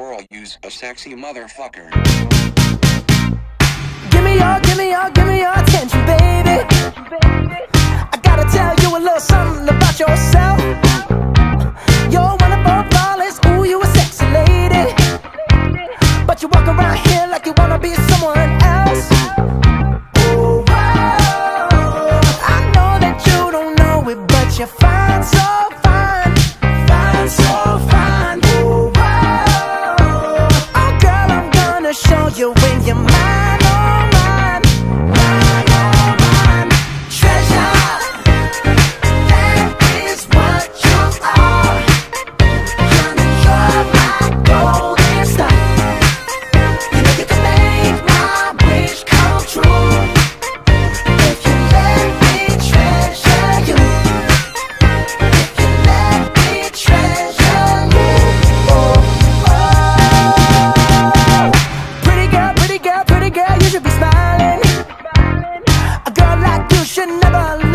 squirrel use a sexy motherfucker. Give me your, give me your, give me your attention, baby. I gotta tell you a little something about yourself. You're wonderful, flawless, ooh, you a sexy lady. But you walk around here like you wanna be someone else. Oh. I know that you don't know it, but you're fine, so fine, fine, so fine. should never